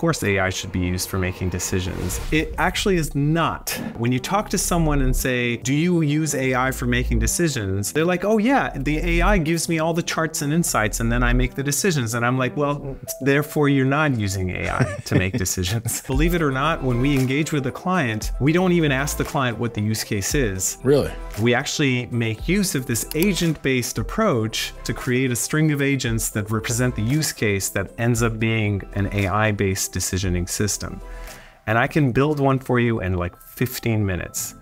course, AI should be used for making decisions. It actually is not. When you talk to someone and say, Do you use AI for making decisions? They're like, Oh, yeah, the AI gives me all the charts and insights, and then I make the decisions. And I'm like, Well, therefore, you're not using AI to make decisions. Believe it or not, when we engage with a client, we don't even ask the client what the use case is. Really? We actually make use of this agent based approach to create a string of agents that represent the use case that ends up being an AI based decisioning system. And I can build one for you in like 15 minutes.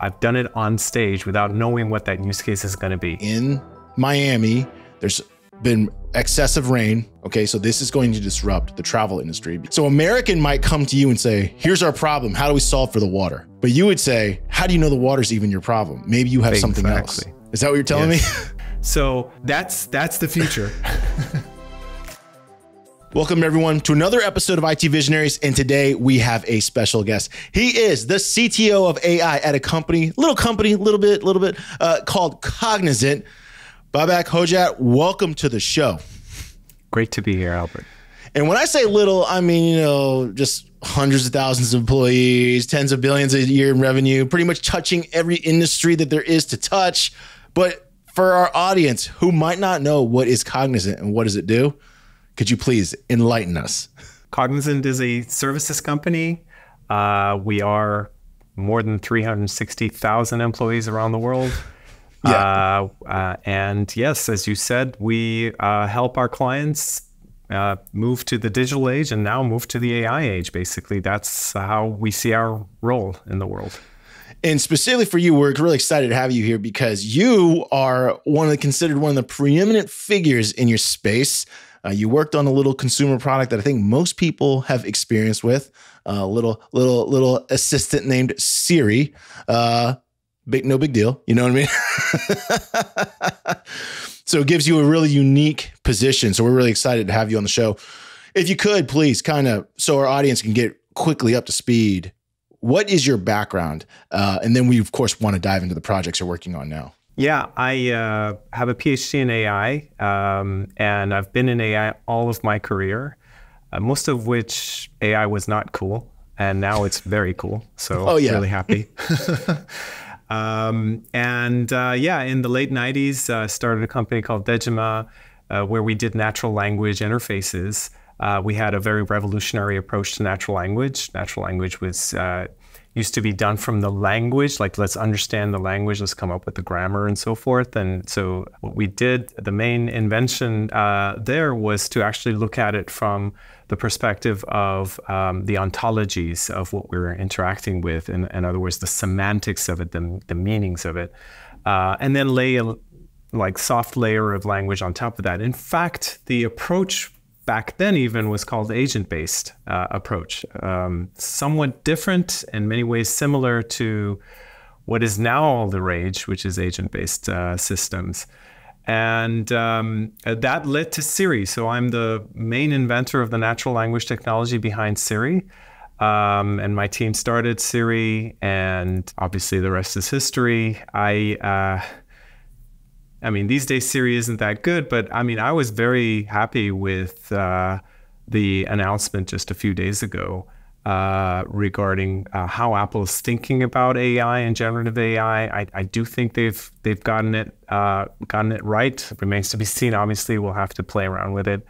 I've done it on stage without knowing what that use case is going to be. In Miami, there's been excessive rain. Okay, so this is going to disrupt the travel industry. So American might come to you and say, "Here's our problem. How do we solve for the water?" But you would say, "How do you know the water's even your problem? Maybe you have exactly. something else." Is that what you're telling yes. me? so that's that's the future. Welcome everyone to another episode of IT Visionaries, and today we have a special guest. He is the CTO of AI at a company, little company, little bit, little bit, uh, called Cognizant. Babak Hodjat, welcome to the show. Great to be here, Albert. And when I say little, I mean you know just hundreds of thousands of employees, tens of billions a year in revenue, pretty much touching every industry that there is to touch. But for our audience who might not know what is Cognizant and what does it do could you please enlighten us? Cognizant is a services company. Uh, we are more than 360,000 employees around the world. Yeah. Uh, uh, and yes, as you said, we uh, help our clients uh, move to the digital age and now move to the AI age. Basically, that's how we see our role in the world. And specifically for you, we're really excited to have you here because you are one of the considered one of the preeminent figures in your space. Uh, you worked on a little consumer product that I think most people have experience with. A uh, little little little assistant named Siri. Uh, big no big deal. You know what I mean? so it gives you a really unique position. So we're really excited to have you on the show. If you could please kind of so our audience can get quickly up to speed. What is your background? Uh, and then we of course want to dive into the projects you're working on now. Yeah, I uh, have a PhD in AI, um, and I've been in AI all of my career, uh, most of which AI was not cool, and now it's very cool. So, oh, yeah. really happy. um, and uh, yeah, in the late 90s, uh, started a company called Dejima, uh, where we did natural language interfaces. Uh, we had a very revolutionary approach to natural language. Natural language was used to be done from the language, like let's understand the language, let's come up with the grammar and so forth. And so what we did, the main invention uh, there was to actually look at it from the perspective of um, the ontologies of what we were interacting with. In, in, other words, the semantics of it, the, the meanings of it. Uh, and then lay a like soft layer of language on top of that. In fact, the approach back then even was called agent-based uh, approach. Um, somewhat different, in many ways similar to what is now all the rage, which is agent-based uh, systems. And um, that led to Siri. So I'm the main inventor of the natural language technology behind Siri. Um, and my team started Siri, and obviously the rest is history. I uh, I mean, these days Siri isn't that good, but I mean, I was very happy with uh, the announcement just a few days ago uh, regarding uh, how Apple is thinking about AI and generative AI. I, I do think they've they've gotten it uh, gotten it right. It remains to be seen. Obviously, we'll have to play around with it.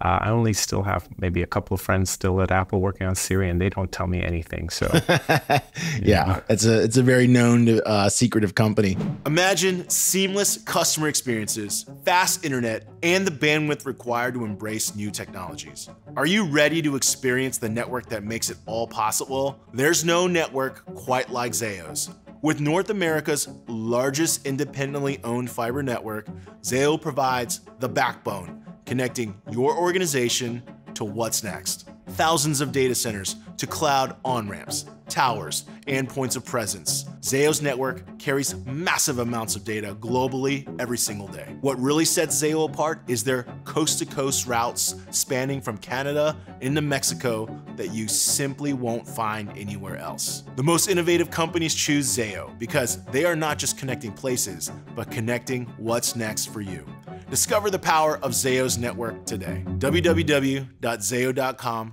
Uh, I only still have maybe a couple of friends still at Apple working on Siri, and they don't tell me anything. So, yeah, it's a it's a very known uh, secretive company. Imagine seamless customer experiences, fast internet, and the bandwidth required to embrace new technologies. Are you ready to experience the network that makes it all possible? There's no network quite like Zayo's. With North America's largest independently owned fiber network, Zayo provides the backbone connecting your organization to what's next. Thousands of data centers to cloud on ramps, towers, and points of presence. Zayo's network carries massive amounts of data globally every single day. What really sets Zayo apart is their coast to coast routes spanning from Canada into Mexico that you simply won't find anywhere else. The most innovative companies choose Zayo because they are not just connecting places, but connecting what's next for you. Discover the power of Zayo's network today. www.zayo.com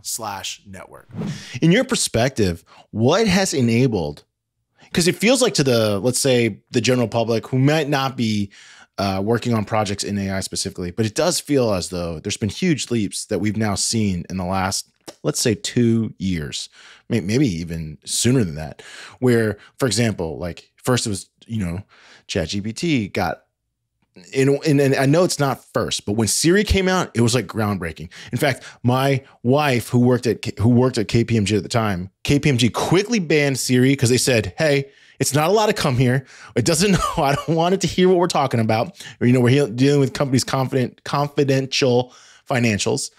slash network. In your perspective, what has enabled, because it feels like to the, let's say, the general public who might not be uh, working on projects in AI specifically, but it does feel as though there's been huge leaps that we've now seen in the last, let's say, two years, maybe even sooner than that. Where, for example, like first it was, you know, ChatGPT got and, and, and I know it's not first, but when Siri came out, it was like groundbreaking. In fact, my wife, who worked at who worked at KPMG at the time, KPMG quickly banned Siri because they said, "Hey, it's not allowed to come here. It doesn't know. I don't want it to hear what we're talking about. Or, you know, we're dealing with companies' confident, confidential financials.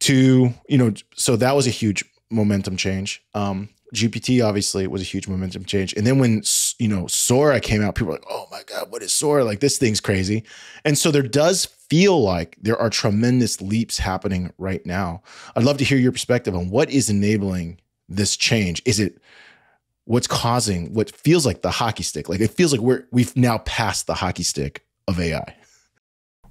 To you know, so that was a huge momentum change. Um, GPT obviously was a huge momentum change. And then when you know Sora came out, people were like, "Oh my god, what is Sora? Like this thing's crazy." And so there does feel like there are tremendous leaps happening right now. I'd love to hear your perspective on what is enabling this change. Is it what's causing what feels like the hockey stick. Like it feels like we're we've now passed the hockey stick of AI.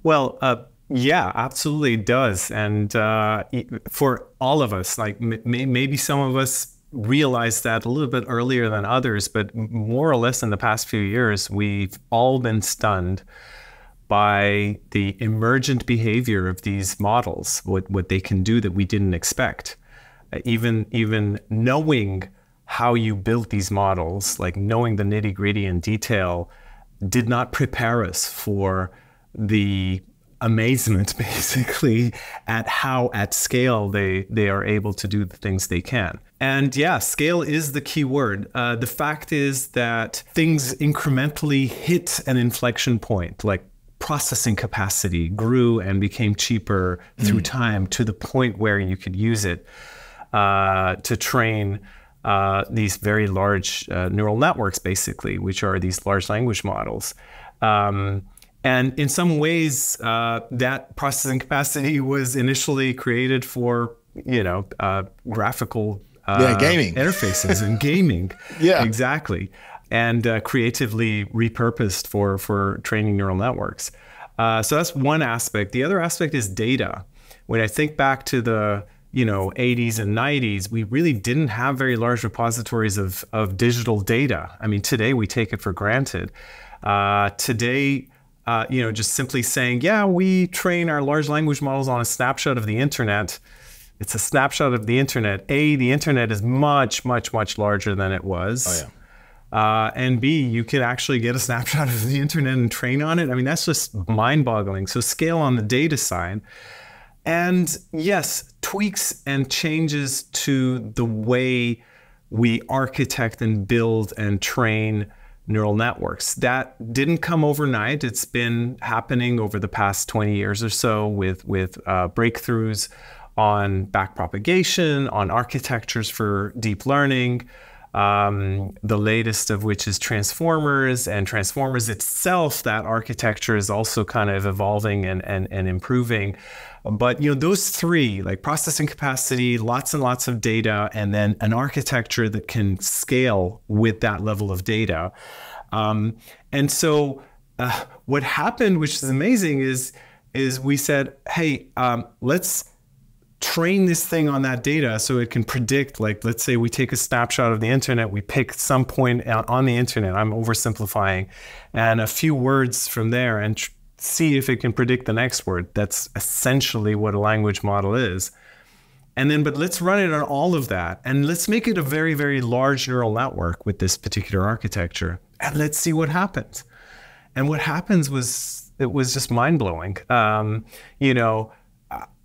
Well, uh, yeah, absolutely it does, and uh, for all of us, like m- maybe some of us realized that a little bit earlier than others, but more or less in the past few years, we've all been stunned by the emergent behavior of these models, what what they can do that we didn't expect. Uh, even even knowing how you built these models, like knowing the nitty gritty and detail, did not prepare us for the amazement basically at how at scale they they are able to do the things they can and yeah scale is the key word uh, the fact is that things incrementally hit an inflection point like processing capacity grew and became cheaper mm. through time to the point where you could use it uh, to train uh, these very large uh, neural networks, basically, which are these large language models. Um, and in some ways, uh, that processing capacity was initially created for, you know, uh, graphical uh, yeah, gaming interfaces and gaming. yeah, exactly, and uh, creatively repurposed for for training neural networks. so that's one aspect. The other aspect is data. When I think back to the you know 80s and 90s we really didn't have very large repositories of, of digital data i mean today we take it for granted uh, today uh, you know just simply saying yeah we train our large language models on a snapshot of the internet it's a snapshot of the internet a the internet is much much much larger than it was oh, yeah. Uh, and B, you can actually get a snapshot of the internet and train on it. I mean, that's just mind boggling. So, scale on the data side. And yes, tweaks and changes to the way we architect and build and train neural networks. That didn't come overnight. It's been happening over the past 20 years or so with, with uh, breakthroughs on backpropagation, on architectures for deep learning, um, the latest of which is Transformers, and Transformers itself, that architecture is also kind of evolving and, and, and improving. But you know, those three, like processing capacity, lots and lots of data, and then an architecture that can scale with that level of data. Um, and so uh, what happened, which is amazing, is is we said, hey, um, let's train this thing on that data so it can predict like let's say we take a snapshot of the internet we pick some point out on the internet i'm oversimplifying and a few words from there and see if it can predict the next word. That's essentially what a language model is. And then but let's run it on all of that and let's make it a very very large neural network with this particular architecture and let's see what happens. And what happens was it was just mind-blowing. Um, you know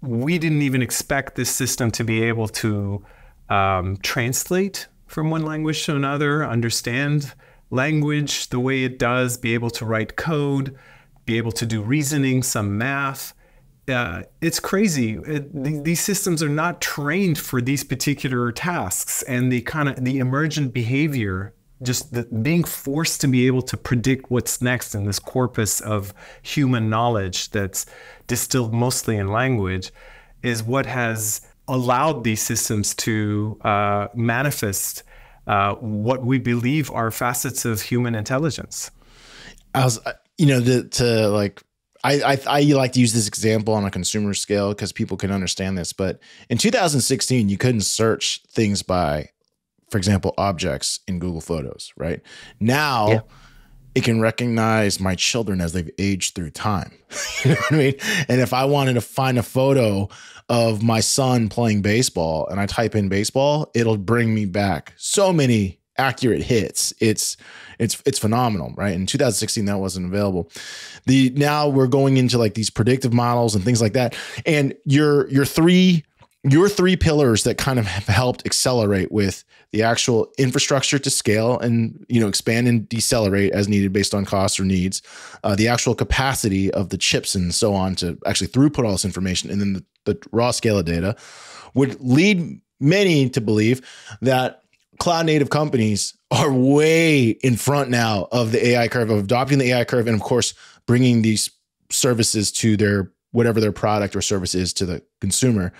we didn't even expect this system to be able to um, translate from one language to another, understand language the way it does, be able to write code, be able to do reasoning, some math. Uh, it's crazy. It, th- these systems are not trained for these particular tasks, and the kind of the emergent behavior just the, being forced to be able to predict what's next in this corpus of human knowledge that's distilled mostly in language is what has allowed these systems to uh, manifest uh, what we believe are facets of human intelligence. Uh, you know, the, to like, I, I, I like to use this example on a consumer scale because people can understand this. But in 2016, you couldn't search things by, for example, objects in Google Photos, right? Now. Yeah it can recognize my children as they've aged through time. you know what I mean? And if I wanted to find a photo of my son playing baseball and I type in baseball, it'll bring me back so many accurate hits. It's it's it's phenomenal, right? In 2016 that wasn't available. The now we're going into like these predictive models and things like that. And your your three your three pillars that kind of have helped accelerate with the actual infrastructure to scale and you know expand and decelerate as needed based on costs or needs uh, the actual capacity of the chips and so on to actually throughput all this information and then the, the raw scale of data would lead many to believe that cloud native companies are way in front now of the ai curve of adopting the ai curve and of course bringing these services to their whatever their product or service is to the consumer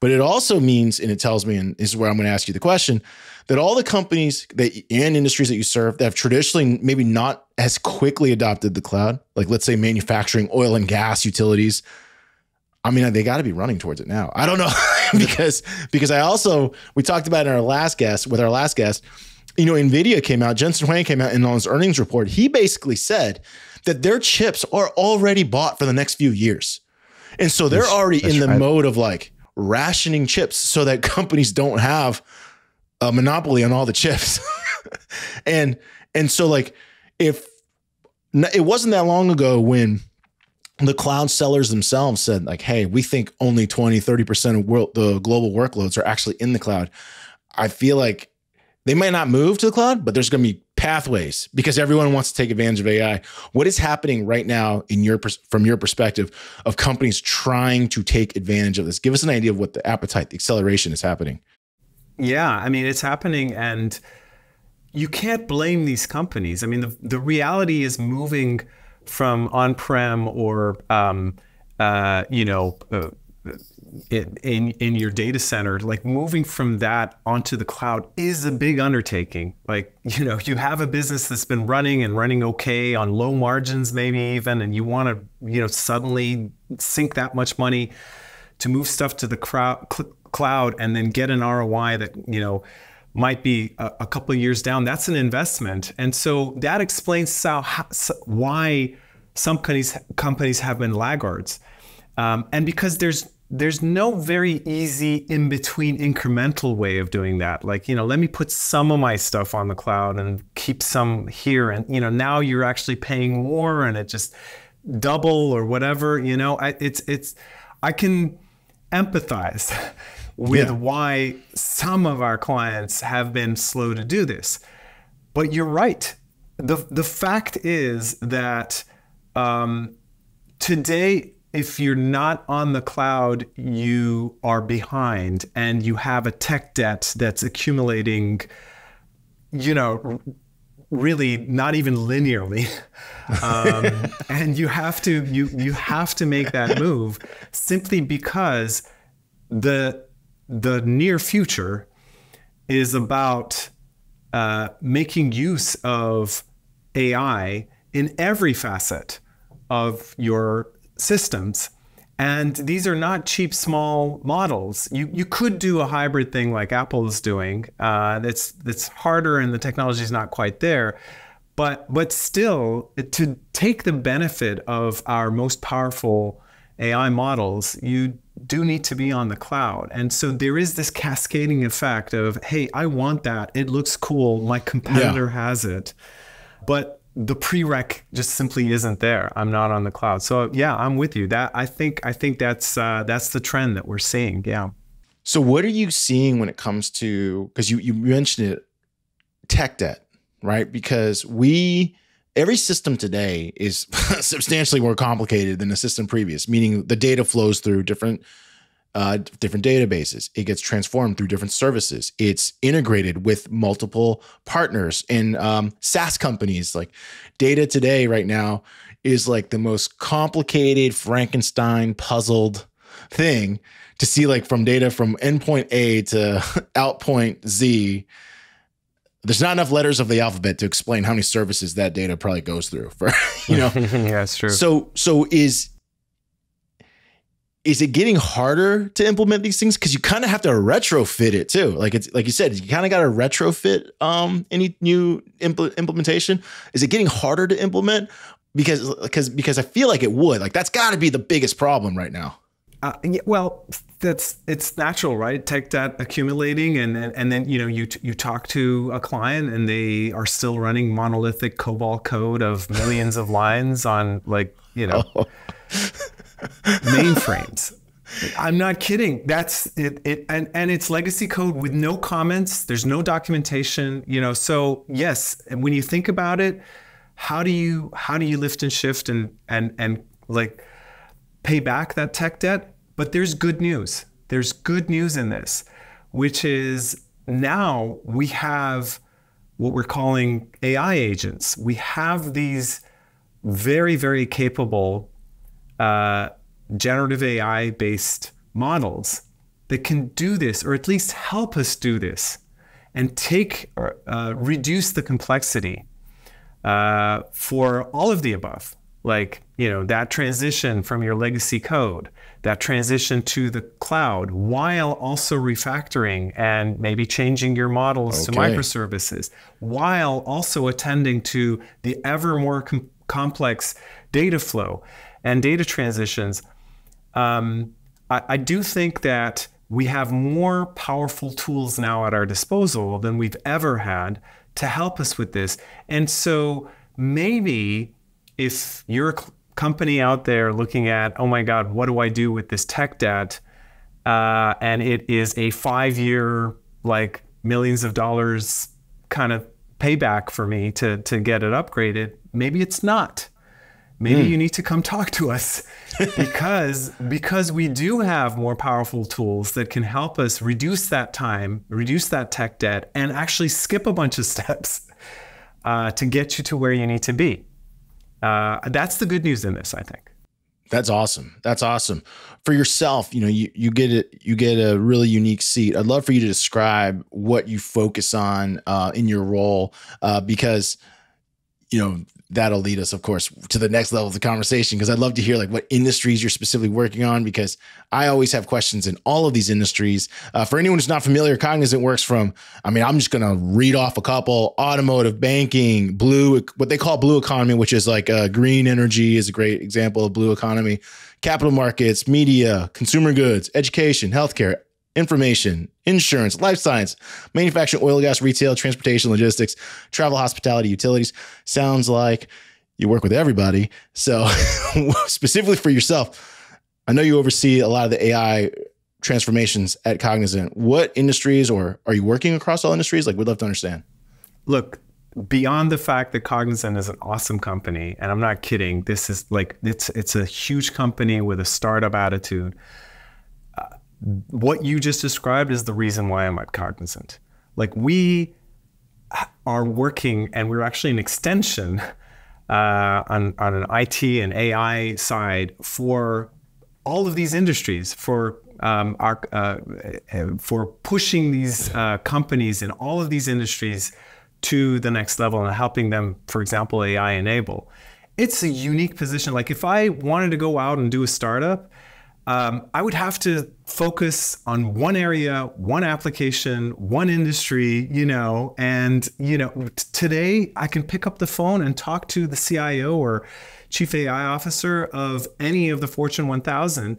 but it also means, and it tells me, and this is where I'm going to ask you the question, that all the companies that and industries that you serve that have traditionally maybe not as quickly adopted the cloud, like let's say manufacturing, oil and gas, utilities. I mean, they got to be running towards it now. I don't know because because I also we talked about in our last guest with our last guest, you know, Nvidia came out, Jensen Huang came out in on his earnings report. He basically said that their chips are already bought for the next few years. And so they're already in the right. mode of like, rationing chips so that companies don't have a monopoly on all the chips. and and so like if it wasn't that long ago when the cloud sellers themselves said like hey we think only 20 30% of world, the global workloads are actually in the cloud i feel like they might not move to the cloud but there's going to be pathways because everyone wants to take advantage of AI. What is happening right now in your from your perspective of companies trying to take advantage of this? Give us an idea of what the appetite, the acceleration is happening. Yeah, I mean it's happening and you can't blame these companies. I mean the the reality is moving from on-prem or um, uh, you know uh, in in your data center like moving from that onto the cloud is a big undertaking. Like you know you have a business that's been running and running okay on low margins maybe even and you want to you know suddenly sink that much money to move stuff to the crowd, cl- cloud and then get an ROI that you know might be a, a couple years down that's an investment and so that explains how why some companies companies have been laggards um, and because there's there's no very easy in between incremental way of doing that. Like, you know, let me put some of my stuff on the cloud and keep some here. And, you know, now you're actually paying more and it just double or whatever, you know, I, it's, it's, I can empathize with yeah. why some of our clients have been slow to do this. But you're right. The, the fact is that um, today, if you're not on the cloud, you are behind and you have a tech debt that's accumulating, you know, really not even linearly. Um, and you have to you you have to make that move simply because the the near future is about uh, making use of AI in every facet of your systems. And these are not cheap, small models. You, you could do a hybrid thing like Apple is doing. Uh, that's that's harder, and the technology is not quite there. But but still, to take the benefit of our most powerful AI models, you do need to be on the cloud. And so there is this cascading effect of, hey, I want that. It looks cool. My competitor yeah. has it. But the prereq just simply isn't there. I'm not on the cloud. So yeah, I'm with you. That I think I think that's uh, that's the trend that we're seeing. Yeah. So what are you seeing when it comes to because you you mentioned it tech debt, right? Because we every system today is substantially more complicated than the system previous, meaning the data flows through different uh, different databases. It gets transformed through different services. It's integrated with multiple partners and um, SaaS companies. Like data today, right now, is like the most complicated Frankenstein puzzled thing to see, like from data from endpoint A to outpoint Z. there's not enough letters of the alphabet to explain how many services that data probably goes through for you know? Yeah that's true. So so is is it getting harder to implement these things? Because you kind of have to retrofit it too. Like it's like you said you kind of got to retrofit um any new impl- implementation. Is it getting harder to implement? Because because because i feel like it would. Like that's got to be the biggest problem right now uh, yeah, well, that's it's natural, right? Tech debt accumulating, and, and and then you know you you talk to a client, and they are still running monolithic COBOL code of millions of lines on like you know oh. mainframes. I'm not kidding. That's it, it and, and it's legacy code with no comments. There's no documentation, you know. So yes, and when you think about it, how do you how do you lift and shift and and and like pay back that tech debt. But there's good news. There's good news in this, which is now we have what we're calling AI agents. We have these very, very capable uh, generative AI based models that can do this, or at least help us do this, and take, uh, reduce the complexity uh, for all of the above like you know that transition from your legacy code that transition to the cloud while also refactoring and maybe changing your models okay. to microservices while also attending to the ever more com- complex data flow and data transitions um, I, I do think that we have more powerful tools now at our disposal than we've ever had to help us with this and so maybe if you're a company out there looking at, oh my God, what do I do with this tech debt? Uh, and it is a five year, like millions of dollars kind of payback for me to, to get it upgraded. Maybe it's not. Maybe mm. you need to come talk to us because because we do have more powerful tools that can help us reduce that time, reduce that tech debt, and actually skip a bunch of steps uh, to get you to where you need to be. Uh, that's the good news in this, I think. That's awesome. That's awesome. For yourself, you know, you, you get it, you get a really unique seat. I'd love for you to describe what you focus on uh, in your role, uh, because you know that'll lead us, of course, to the next level of the conversation. Because I'd love to hear like what industries you're specifically working on. Because I always have questions in all of these industries. Uh, for anyone who's not familiar, Cognizant works from. I mean, I'm just gonna read off a couple: automotive, banking, blue, what they call blue economy, which is like uh, green energy, is a great example of blue economy. Capital markets, media, consumer goods, education, healthcare, information, insurance, life science, manufacturing, oil, gas, retail, transportation, logistics, travel, hospitality, utilities. Sounds like you work with everybody. So, specifically for yourself, I know you oversee a lot of the AI transformations at Cognizant. What industries, or are you working across all industries? Like, we'd love to understand. Look, beyond the fact that Cognizant is an awesome company, and I'm not kidding, this is like it's it's a huge company with a startup attitude what you just described is the reason why I'm at Cognizant. Like we are working, and we're actually an extension uh, on on an IT and AI side for all of these industries for um, our uh, for pushing these uh, companies in all of these industries to the next level and helping them, for example, AI enable. It's a unique position. Like if I wanted to go out and do a startup, um, I would have to focus on one area, one application, one industry, you know, and, you know, t- today I can pick up the phone and talk to the CIO or chief AI officer of any of the Fortune 1000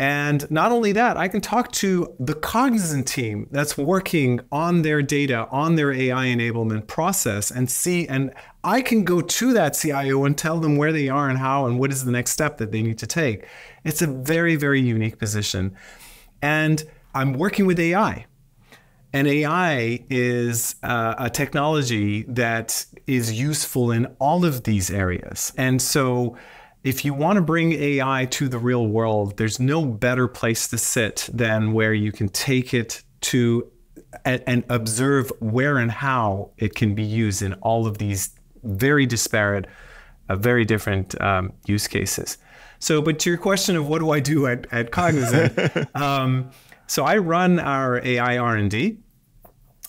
and not only that, I can talk to the Cognizant team that's working on their data, on their AI enablement process, and see, and I can go to that CIO and tell them where they are and how and what is the next step that they need to take. It's a very, very unique position. And I'm working with AI. And AI is uh, a technology that is useful in all of these areas. And so, if you want to bring AI to the real world, there's no better place to sit than where you can take it to and, and observe where and how it can be used in all of these very disparate, uh, very different um, use cases. So, but to your question of what do I do at, at Cognizant, um, so I run our AI R&D.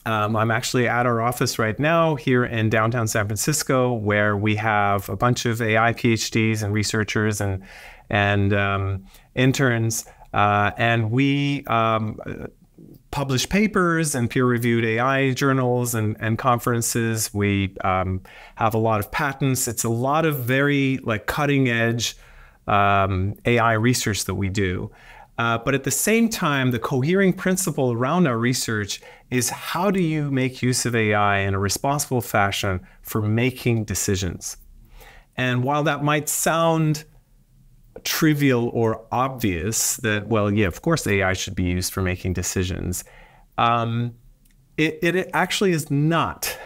Um, I'm actually at our office right now here in downtown San Francisco, where we have a bunch of AI PhDs and researchers and and um, interns, uh, and we um, publish papers and peer-reviewed AI journals and, and conferences. We um, have a lot of patents. It's a lot of very like cutting-edge um, AI research that we do. Uh, but at the same time, the cohering principle around our research is how do you make use of AI in a responsible fashion for making decisions? And while that might sound trivial or obvious that, well, yeah, of course AI should be used for making decisions, um, it, it actually is not.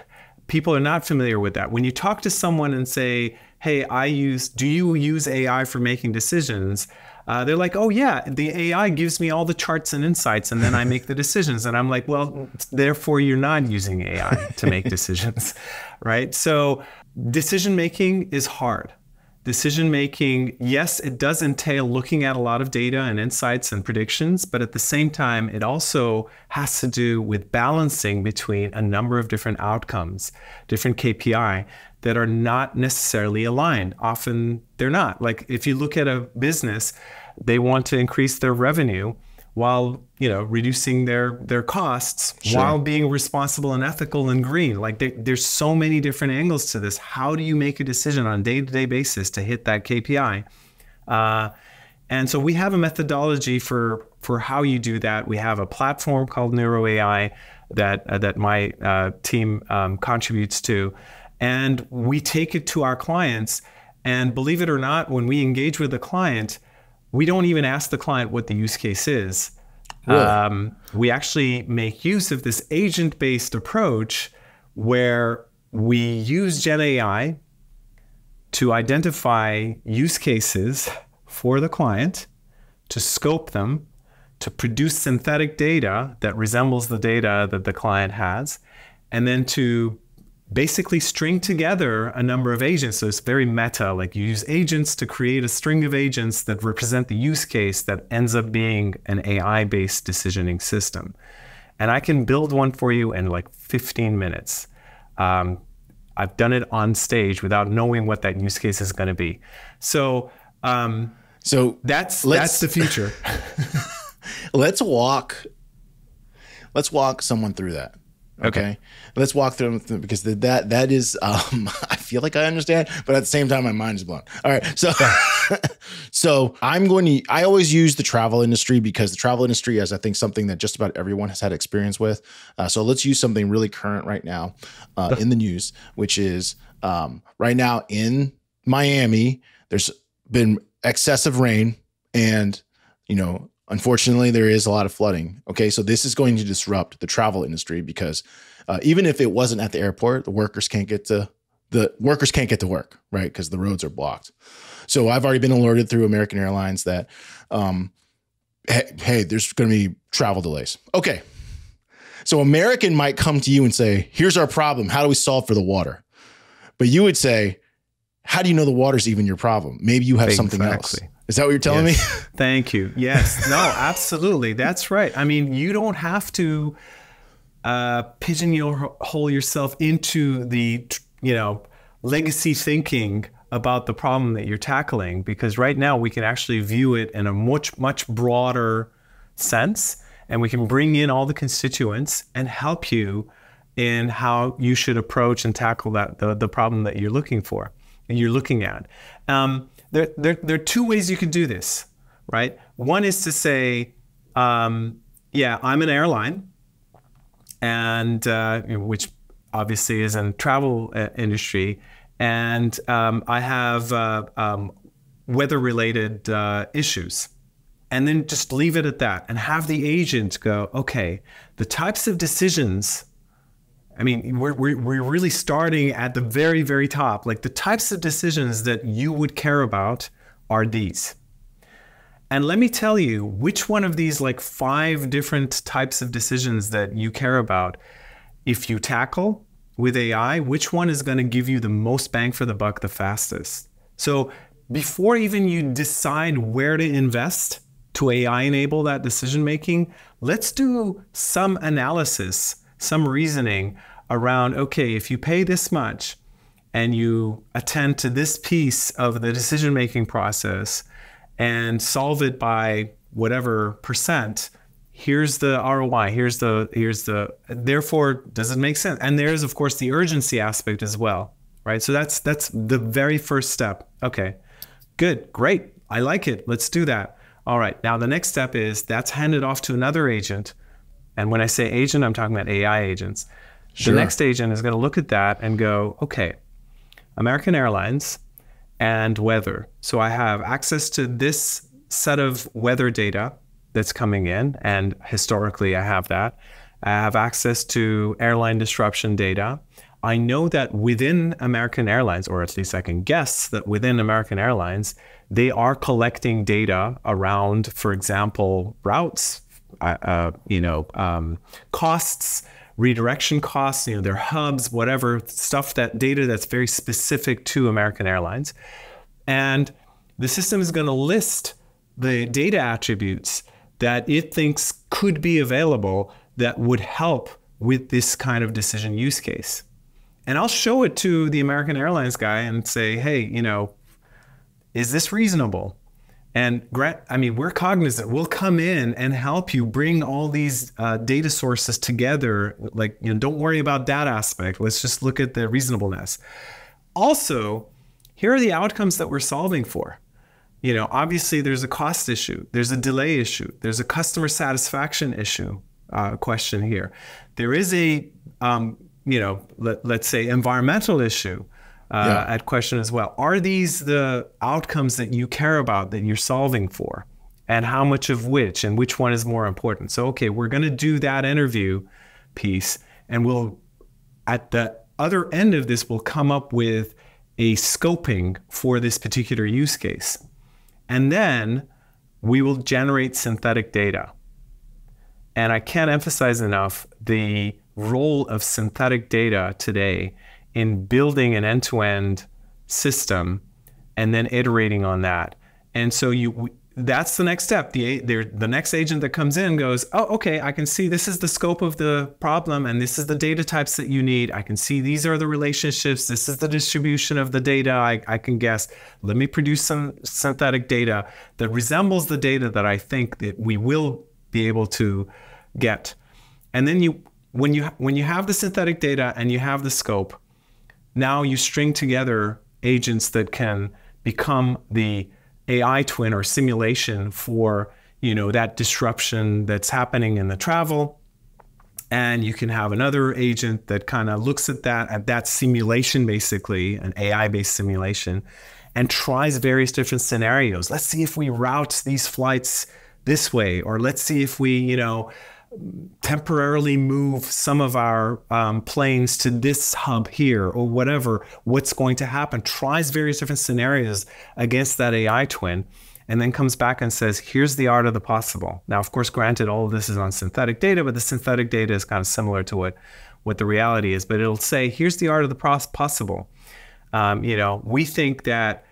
People are not familiar with that. When you talk to someone and say, hey, I use, do you use AI for making decisions? Uh, they're like, oh, yeah, the AI gives me all the charts and insights, and then I make the decisions. And I'm like, well, therefore, you're not using AI to make decisions, right? So, decision making is hard. Decision making, yes, it does entail looking at a lot of data and insights and predictions, but at the same time, it also has to do with balancing between a number of different outcomes, different KPI that are not necessarily aligned. Often they're not. Like if you look at a business, they want to increase their revenue while you know reducing their their costs sure. while being responsible and ethical and green like there, there's so many different angles to this how do you make a decision on a day-to-day basis to hit that kpi uh, and so we have a methodology for for how you do that we have a platform called neuro ai that uh, that my uh, team um, contributes to and we take it to our clients. And believe it or not, when we engage with a client, we don't even ask the client what the use case is. Really? Um, we actually make use of this agent based approach where we use Gen AI to identify use cases for the client, to scope them, to produce synthetic data that resembles the data that the client has, and then to basically string together a number of agents. So it's very meta. Like you use agents to create a string of agents that represent the use case that ends up being an AI based decisioning system. And I can build one for you in like 15 minutes. Um, I've done it on stage without knowing what that use case is going to be. So, um, so that's that's the future. let's walk. Let's walk someone through that. Okay. okay. Let's walk through them because that that is um I feel like I understand, but at the same time my mind is blown. All right. So so I'm going to I always use the travel industry because the travel industry is I think something that just about everyone has had experience with. Uh, so let's use something really current right now uh, in the news, which is um, right now in Miami, there's been excessive rain and you know Unfortunately, there is a lot of flooding. Okay, so this is going to disrupt the travel industry because uh, even if it wasn't at the airport, the workers can't get to the workers can't get to work, right? Because the roads are blocked. So I've already been alerted through American Airlines that, um, hey, hey, there's going to be travel delays. Okay, so American might come to you and say, "Here's our problem. How do we solve for the water?" But you would say, "How do you know the water's even your problem? Maybe you have exactly. something else." Is that what you're telling yes. me? Thank you. Yes. No, absolutely. That's right. I mean, you don't have to uh, pigeonhole yourself into the, you know, legacy thinking about the problem that you're tackling because right now we can actually view it in a much, much broader sense and we can bring in all the constituents and help you in how you should approach and tackle that the, the problem that you're looking for and you're looking at. Um, there, there, there are two ways you can do this, right? One is to say, um, yeah, I'm an airline, and uh, which obviously is in travel uh, industry, and um, I have uh, um, weather-related uh, issues, and then just leave it at that, and have the agent go, okay, the types of decisions I mean, we're, we're, we're really starting at the very, very top. Like the types of decisions that you would care about are these. And let me tell you which one of these, like five different types of decisions that you care about, if you tackle with AI, which one is going to give you the most bang for the buck the fastest? So before even you decide where to invest to AI enable that decision making, let's do some analysis some reasoning around okay, if you pay this much and you attend to this piece of the decision making process and solve it by whatever percent, here's the ROI, here's the here's the therefore does it make sense? And there's of course the urgency aspect as well, right? So that's that's the very first step. Okay. Good, great. I like it. Let's do that. All right. Now the next step is that's handed off to another agent. And when I say agent, I'm talking about AI agents. Sure. The next agent is going to look at that and go, okay, American Airlines and weather. So I have access to this set of weather data that's coming in, and historically I have that. I have access to airline disruption data. I know that within American Airlines, or at least I can guess that within American Airlines, they are collecting data around, for example, routes, uh, you know, um, costs, redirection costs, you know, their hubs, whatever stuff that data that's very specific to American Airlines, and the system is going to list the data attributes that it thinks could be available that would help with this kind of decision use case. And I'll show it to the American Airlines guy and say, hey, you know, is this reasonable? And Grant, I mean, we're cognizant. We'll come in and help you bring all these uh, data sources together. Like, you know, don't worry about that aspect. Let's just look at the reasonableness. Also, here are the outcomes that we're solving for you know, obviously there's a cost issue, there's a delay issue, there's a customer satisfaction issue uh, question here. There is a, um, you know, let, let's say environmental issue uh, yeah. at question as well. Are these the outcomes that you care about that you're solving for? And how much of which and which one is more important? So, okay, we're going to do that interview piece and we'll, at the other end of this, we'll come up with a scoping for this particular use case. And then we will generate synthetic data. And I can't emphasize enough the role of synthetic data today in building an end to end system and then iterating on that. And so you that's the next step. The the next agent that comes in goes, oh, okay, I can see this is the scope of the problem, and this is the data types that you need. I can see these are the relationships. This is the distribution of the data. I, I can guess. Let me produce some synthetic data that resembles the data that I think that we will be able to get. And then you, when you when you have the synthetic data and you have the scope, now you string together agents that can become the AI twin or simulation for you know that disruption that's happening in the travel. And you can have another agent that kind of looks at that at that simulation basically an ai based simulation and tries various different scenarios. Let's see if we route these flights this way or let's see if we you know temporarily move some of our um, planes to this hub here or whatever, what's going to happen, tries various different scenarios against that AI twin, and then comes back and says, here's the art of the possible. Now, of course, granted, all of this is on synthetic data, but the synthetic data is kind of similar to what, what the reality is, but it'll say, here's the art of the possible. Um, you know, we think that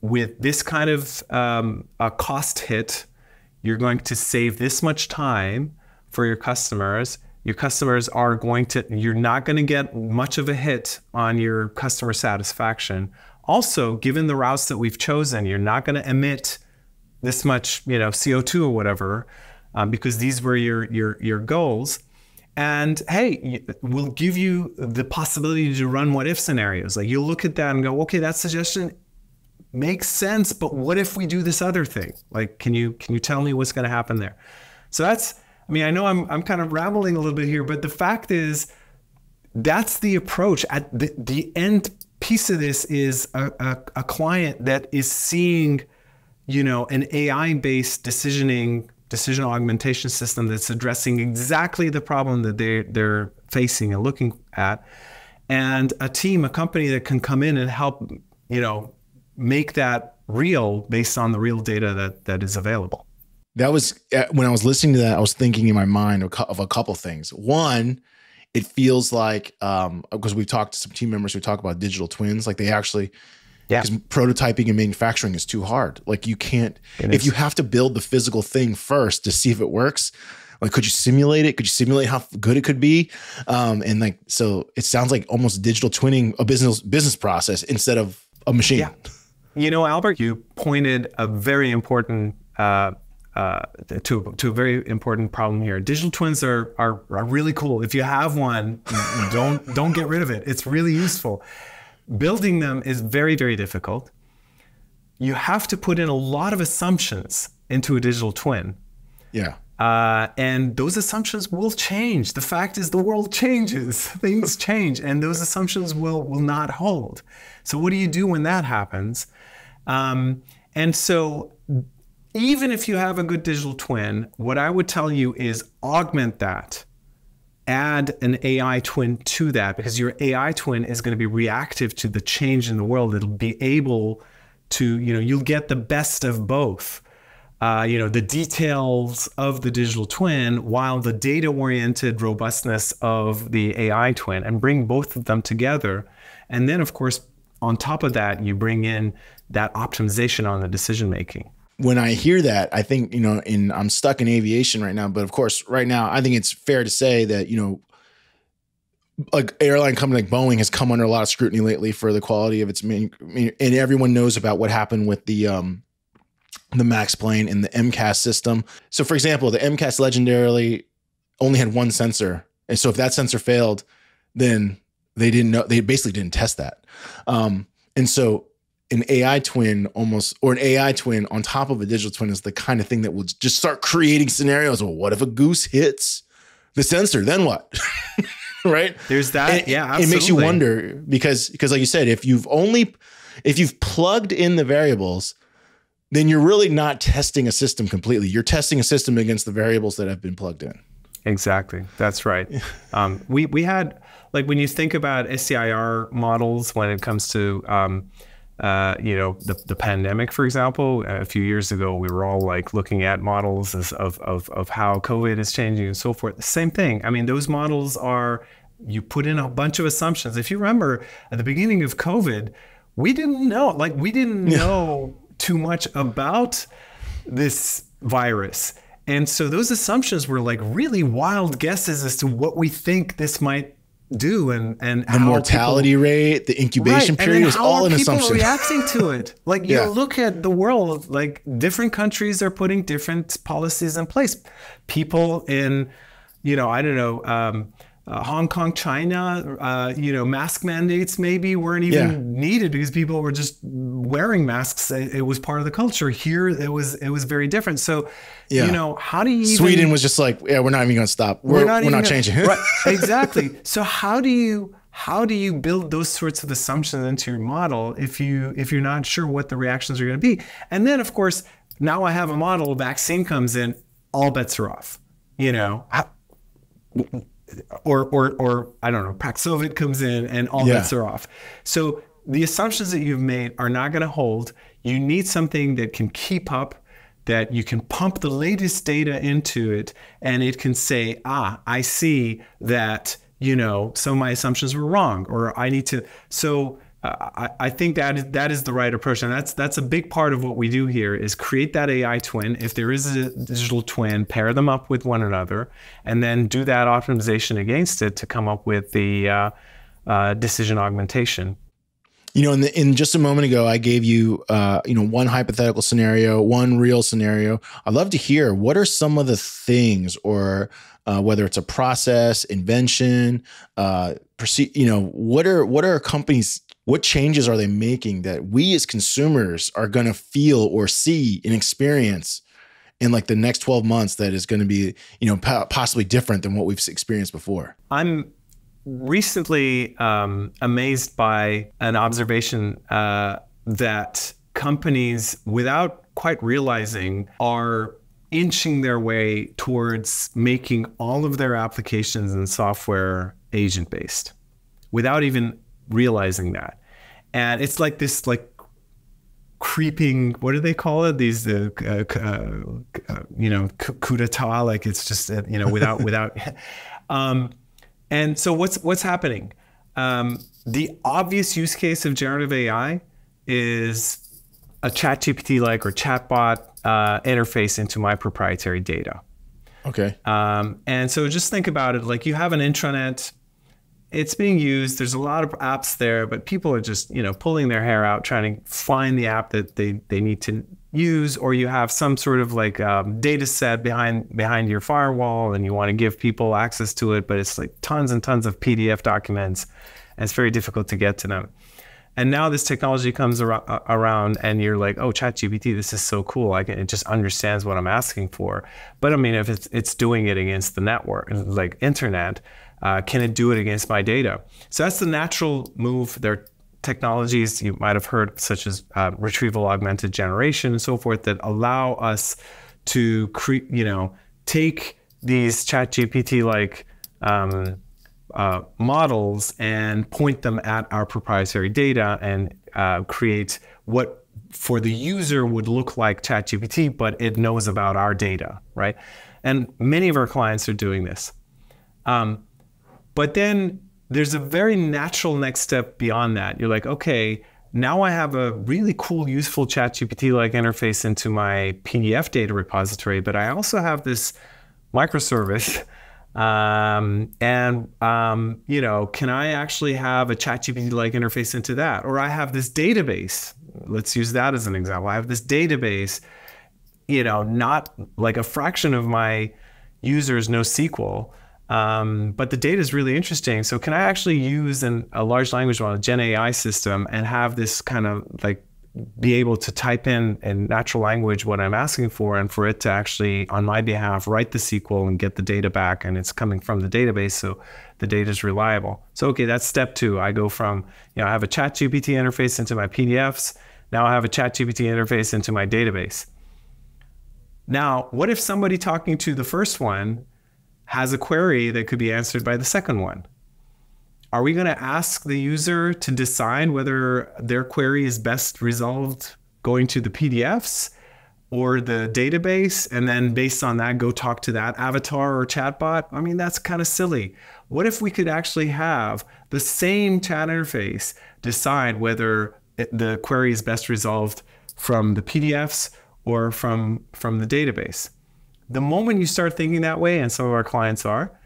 with this kind of um, a cost hit, you're going to save this much time for your customers. Your customers are going to, you're not going to get much of a hit on your customer satisfaction. Also, given the routes that we've chosen, you're not going to emit this much, you know, CO2 or whatever, um, because these were your your your goals. And hey, we'll give you the possibility to run what if scenarios. Like you'll look at that and go, okay, that suggestion makes sense, but what if we do this other thing? Like, can you can you tell me what's going to happen there? So that's I mean, I know I'm I'm kind of rambling a little bit here, but the fact is that's the approach. At the, the end piece of this is a, a, a client that is seeing, you know, an AI-based decisioning, decision augmentation system that's addressing exactly the problem that they they're facing and looking at. And a team, a company that can come in and help, you know, make that real based on the real data that, that is available that was uh, when I was listening to that, I was thinking in my mind of a couple things. One, it feels like um, because we've talked to some team members who talk about digital twins, like they actually, yeah, because prototyping and manufacturing is too hard. Like you can't if you have to build the physical thing first to see if it works. Like, could you simulate it? Could you simulate how good it could be? Um, and like, so it sounds like almost digital twinning a business business process instead of a machine. Yeah. You know, Albert, you pointed a very important uh, uh, to, to a very important problem here. Digital twins are, are, are really cool. If you have one, don't don't get rid of it. It's really useful. Building them is very very difficult. You have to put in a lot of assumptions into a digital twin. Yeah. Uh, and those assumptions will change. The fact is, the world changes, things change, and those assumptions will will not hold. So, what do you do when that happens? Um, and so, even if you have a good digital twin, what I would tell you is augment that. Add an AI twin to that because your AI twin is going to be reactive to the change in the world. It'll be able to, you know, you'll get the best of both. Uh, you know, the details of the digital twin while the data oriented robustness of the AI twin and bring both of them together. And then, of course, on top of that, you bring in that optimization on the decision making when I hear that, I think, you know, in I'm stuck in aviation right now, but of course, right now, I think it's fair to say that, you know, like airline company like Boeing has come under a lot of scrutiny lately for the quality of its main, and everyone knows about what happened with the um the Max plane and the MCAS system. So for example, the MCAS legendarily only had one sensor. And so if that sensor failed, then they didn't know they basically didn't test that. Um and so an AI twin almost, or an AI twin on top of a digital twin is the kind of thing that will just start creating scenarios. Well, what if a goose hits the sensor? Then what? right? There's that. And yeah, absolutely. it makes you wonder because because like you said, if you've only if you've plugged in the variables, then you're really not testing a system completely. You're testing a system against the variables that have been plugged in. Exactly. That's right. um, we we had like when you think about SEIR models when it comes to um, uh, you know, the, the pandemic, for example, a few years ago, we were all like looking at models of, of, of how COVID is changing and so forth. Same thing. I mean, those models are, you put in a bunch of assumptions. If you remember at the beginning of COVID, we didn't know, like, we didn't know too much about this virus. And so those assumptions were like really wild guesses as to what we think this might do and and the mortality people, rate, the incubation right, period is all an assumption. People reacting to it, like you yeah. look at the world, like different countries are putting different policies in place. People in, you know, I don't know. Um, uh, Hong Kong, China, uh, you know, mask mandates maybe weren't even yeah. needed because people were just wearing masks. It, it, was part of the culture. Here, it was it was very different. So, yeah. you know, how do you? Even, Sweden was just like, yeah, we're not even going to stop. We're, we're not, we're not changing. right, exactly. So how do you? How do you build those sorts of assumptions into your model if you if you're not sure what the reactions are going to be? And then, of course, now I have a model. Vaccine comes in, all bets are off. You know, how, or or or I don't know, Paxlovid comes in and all yeah. bets are off. So the assumptions that you've made are not going to hold. You need something that can keep up, that you can pump the latest data into it, and it can say, ah, I see that you know some of my assumptions were wrong, or I need to. So I, I think that is, that is the right approach, and that's that's a big part of what we do here is create that AI twin. If there is a digital twin, pair them up with one another, and then do that optimization against it to come up with the uh, uh, decision augmentation. You know, in, the, in just a moment ago, I gave you, uh, you know, one hypothetical scenario, one real scenario. I'd love to hear what are some of the things, or uh, whether it's a process, invention, uh, proceed. You know, what are what are companies what changes are they making that we as consumers are going to feel or see and experience in like the next 12 months that is going to be you know possibly different than what we've experienced before i'm recently um, amazed by an observation uh, that companies without quite realizing are inching their way towards making all of their applications and software agent based without even realizing that. And it's like this like creeping what do they call it? These uh, uh, uh, you know coup d'etat like it's just uh, you know without without um, and so what's what's happening? Um, the obvious use case of generative ai is a chat gpt like or chatbot uh, interface into my proprietary data. Okay. Um, and so just think about it like you have an intranet, it's being used. There's a lot of apps there, but people are just, you know, pulling their hair out trying to find the app that they, they need to use, or you have some sort of like um, data set behind behind your firewall and you want to give people access to it, but it's like tons and tons of PDF documents and it's very difficult to get to them. And now this technology comes ar- around, and you're like, "Oh, ChatGPT, this is so cool! Like it just understands what I'm asking for." But I mean, if it's it's doing it against the network, like internet, uh, can it do it against my data? So that's the natural move. There are technologies you might have heard, such as uh, retrieval augmented generation and so forth, that allow us to create, you know, take these ChatGPT like um, uh, models and point them at our proprietary data and uh, create what for the user would look like ChatGPT, but it knows about our data, right? And many of our clients are doing this. Um, but then there's a very natural next step beyond that. You're like, okay, now I have a really cool, useful ChatGPT like interface into my PDF data repository, but I also have this microservice um, and, um, you know, can I actually have a ChatGPT like interface into that? Or I have this database. Let's use that as an example. I have this database, you know, not like a fraction of my users know SQL. Um, but the data is really interesting. So can I actually use an, a large language model, Gen AI system, and have this kind of like be able to type in in natural language what I'm asking for and for it to actually on my behalf write the SQL and get the data back and it's coming from the database so the data is reliable. So okay, that's step 2. I go from, you know, I have a ChatGPT interface into my PDFs. Now I have a ChatGPT interface into my database. Now, what if somebody talking to the first one has a query that could be answered by the second one? Are we going to ask the user to decide whether their query is best resolved going to the PDFs or the database and then based on that go talk to that avatar or chatbot? I mean, that's kind of silly. What if we could actually have the same chat interface decide whether the query is best resolved from the PDFs or from from the database? The moment you start thinking that way, and some of our clients are,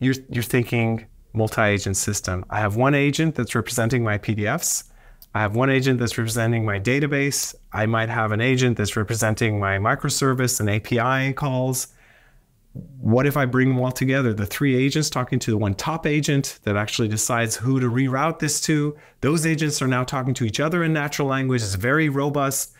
you're you're thinking multi-agent system. I have one agent that's representing my PDFs. I have one agent that's representing my database. I might have an agent that's representing my microservice and API calls. What if I bring them all together? The three agents talking to the one top agent that actually decides who to reroute this to. Those agents are now talking to each other in natural language. It's very robust.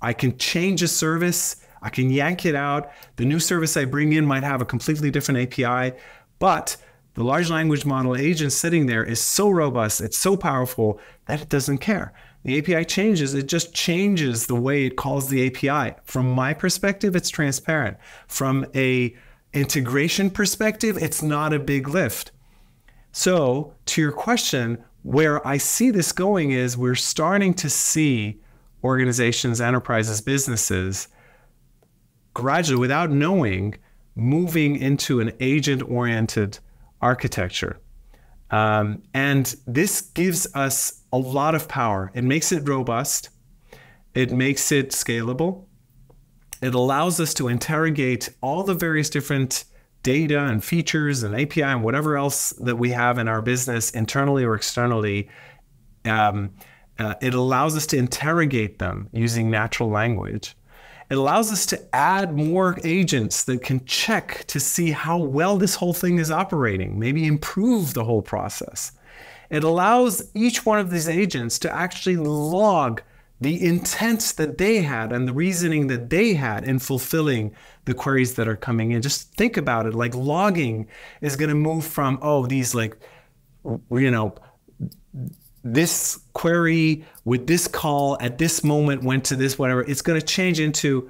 I can change a service. I can yank it out. The new service I bring in might have a completely different API, but the large language model agent sitting there is so robust, it's so powerful that it doesn't care. The API changes, it just changes the way it calls the API. From my perspective, it's transparent. From a integration perspective, it's not a big lift. So, to your question, where I see this going is we're starting to see organizations, enterprises, businesses gradually, without knowing, moving into an agent oriented architecture. Um, and this gives us a lot of power. It makes it robust, it makes it scalable, it allows us to interrogate all the various different data and features and API and whatever else that we have in our business internally or externally. Um, uh, it allows us to interrogate them using natural language. It allows us to add more agents that can check to see how well this whole thing is operating, maybe improve the whole process. It allows each one of these agents to actually log the intent that they had and the reasoning that they had in fulfilling the queries that are coming in. Just think about it like logging is going to move from, oh, these like, you know, this query with this call at this moment went to this whatever it's going to change into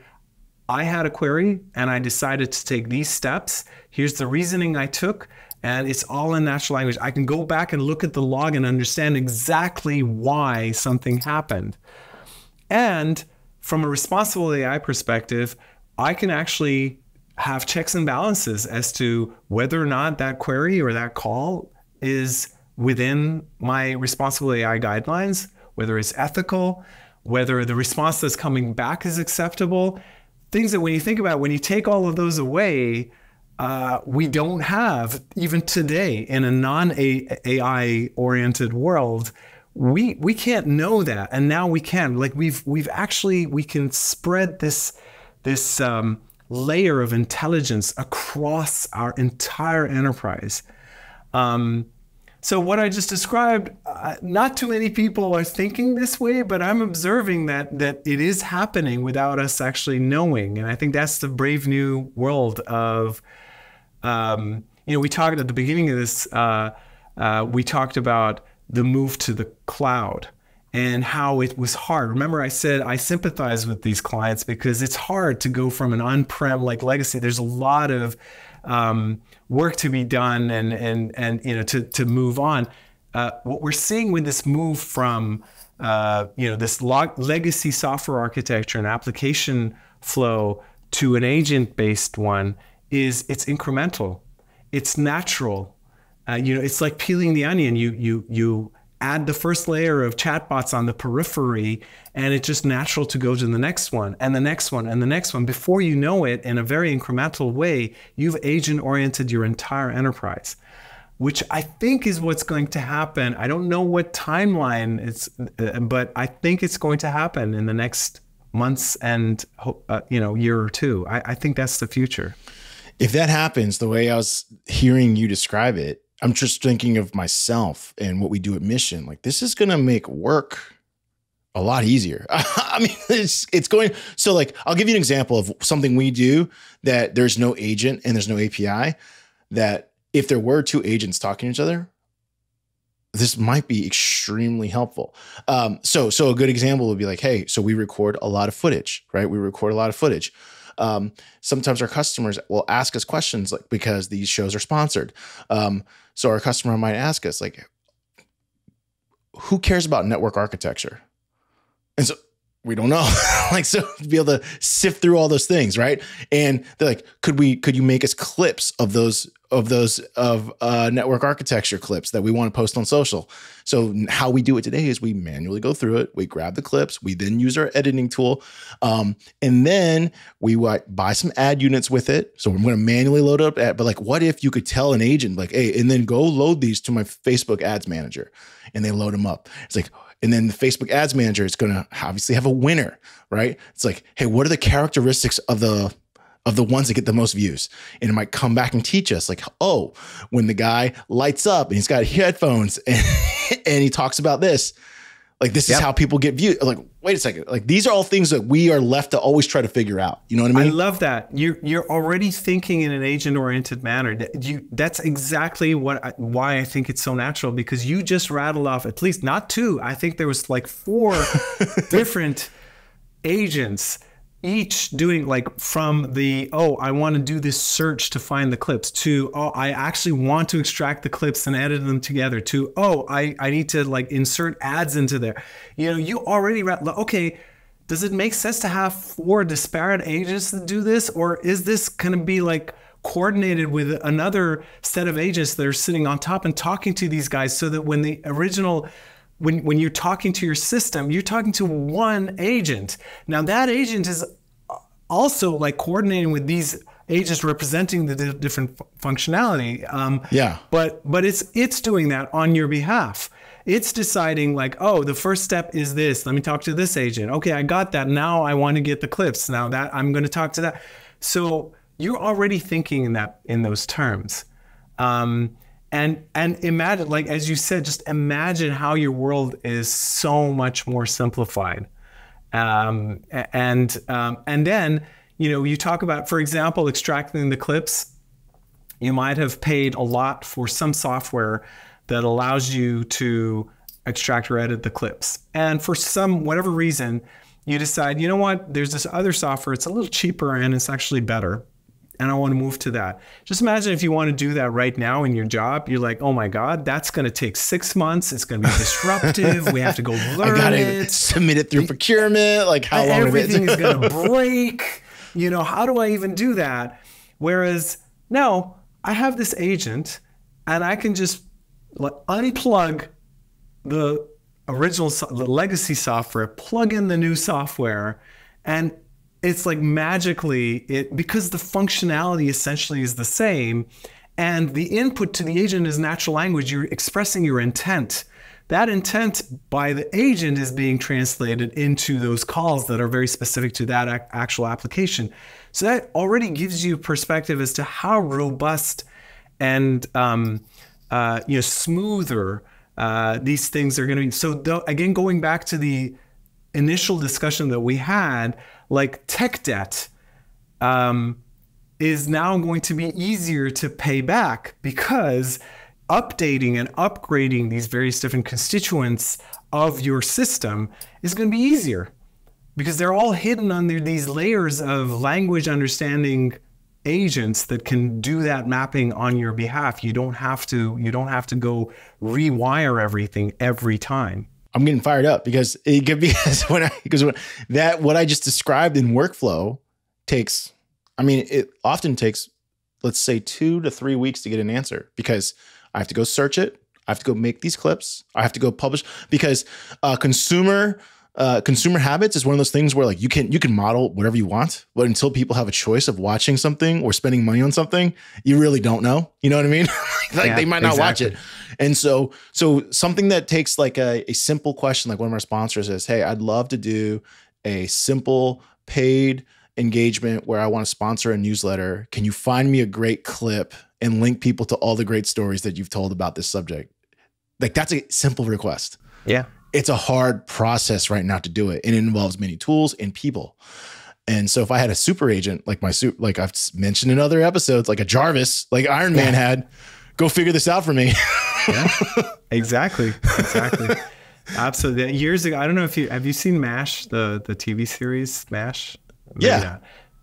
i had a query and i decided to take these steps. Here's the reasoning i took and it's all in natural language. I can go back and look at the log and understand exactly why something happened. And from a responsible ai perspective i can actually have checks and balances as to whether or not that query or that call is within my responsible AI guidelines, whether it's ethical, whether the response that's coming back is acceptable. Things that when you think about, when you take all of those away, uh, we don't have even today in a non AI oriented world. We we can't know that, and now we can. Like we've we've actually we can spread this this um, layer of intelligence across our entire enterprise. Um, so what I just described, uh, not too many people are thinking this way, but I'm observing that that it is happening without us actually knowing, and I think that's the brave new world of. Um, you know, we talked at the beginning of this. Uh, uh, we talked about the move to the cloud and how it was hard. Remember, I said I sympathize with these clients because it's hard to go from an on-prem like legacy. There's a lot of um, work to be done and and and you know to to move on. Uh, what we're seeing with this move from uh, you know this log- legacy software architecture and application flow to an agent-based one is it's incremental, it's natural. Uh, you know, it's like peeling the onion. You you you add the first layer of chatbots on the periphery and it's just natural to go to the next one and the next one and the next one. Before you know it in a very incremental way you've agent oriented your entire enterprise which i think is what's going to happen. I don't know what timeline it's uh, but i think it's going to happen in the next months and uh, you know year or two. I, I think that's the future. If that happens the way i was hearing you describe it I'm just thinking of myself and what we do at Mission. Like this is going to make work a lot easier. I mean, it's it's going so like I'll give you an example of something we do that there's no agent and there's no API that if there were two agents talking to each other, this might be extremely helpful. Um, so so a good example would be like, hey, so we record a lot of footage, right? We record a lot of footage. Um, sometimes our customers will ask us questions like because these shows are sponsored. Um, so our customer might ask us like, who cares about network architecture? And so we don't know. like so to be able to sift through all those things, right? And they're like, could we could you make us clips of those of those of uh, network architecture clips that we want to post on social? So how we do it today is we manually go through it, we grab the clips, we then use our editing tool, um, and then we buy some ad units with it. So I'm going to manually load up ad, but like, what if you could tell an agent like, hey, and then go load these to my Facebook ads manager, and they load them up. It's like and then the Facebook ads manager is going to obviously have a winner, right? It's like, hey, what are the characteristics of the of the ones that get the most views. And it might come back and teach us, like, oh, when the guy lights up and he's got headphones and, and he talks about this, like this yep. is how people get viewed. Like, wait a second. Like these are all things that we are left to always try to figure out. You know what I mean? I love that. You're you're already thinking in an agent oriented manner. You that's exactly what I, why I think it's so natural because you just rattled off at least not two. I think there was like four different agents each doing like from the oh i want to do this search to find the clips to oh i actually want to extract the clips and edit them together to oh i i need to like insert ads into there. You know you already read okay does it make sense to have four disparate agents to do this? Or is this going to be like coordinated with another set of agents that are sitting on top and talking to these guys so that when the original when, when you're talking to your system, you're talking to one agent. Now that agent is also like coordinating with these agents representing the different functionality. Um, yeah. But but it's it's doing that on your behalf. It's deciding like, oh, the first step is this. Let me talk to this agent. Okay, I got that. Now I want to get the clips. Now that I'm going to talk to that. So you're already thinking in that in those terms. Um, and and imagine like as you said just imagine how your world is so much more simplified. Um, and um, and then you know you talk about for example extracting the clips. You might have paid a lot for some software that allows you to extract or edit the clips. And for some whatever reason you decide you know what? There's this other software. It's a little cheaper and it's actually better and I want to move to that. Just imagine if you want to do that right now in your job, you're like, oh my God, that's going to take six months. It's going to be disruptive. we have to go learn I gotta it. Submit it through procurement. Like how long everything is going to break. You know, how do I even do that? Whereas now I have this agent and I can just like, unplug the original the legacy software, plug in the new software, and it's like magically it because the functionality essentially is the same and the input to the agent is natural language you're expressing your intent. That intent by the agent is being translated into those calls that are very specific to that actual application. So that already gives you perspective as to how robust and um, uh, you know smoother uh, these things are going to be. So again going back to the initial discussion that we had like tech debt um, is now going to be easier to pay back because updating and upgrading these various different constituents of your system is going to be easier because they're all hidden under these layers of language understanding agents that can do that mapping on your behalf. You don't have to you don't have to go rewire everything every time I'm getting fired up because it could be when I because when that what I just described in workflow takes I mean it often takes let's say 2 to 3 weeks to get an answer because I have to go search it. I have to go make these clips. I have to go publish because uh, consumer uh, consumer habits is one of those things where like you can you can model whatever you want, but until people have a choice of watching something or spending money on something, you really don't know. You know what I mean? like yeah, they might not exactly. watch it. And so, so something that takes like a, a simple question, like one of our sponsors is, Hey, I'd love to do a simple paid engagement where I want to sponsor a newsletter. Can you find me a great clip and link people to all the great stories that you've told about this subject? Like that's a simple request. Yeah. It's a hard process right now to do it. And it involves many tools and people. And so if I had a super agent like my suit, like I've mentioned in other episodes, like a Jarvis, like Iron Man had, go figure this out for me. yeah, exactly, exactly, absolutely. Years ago, I don't know if you have you seen Mash, the the TV series Mash. Yeah.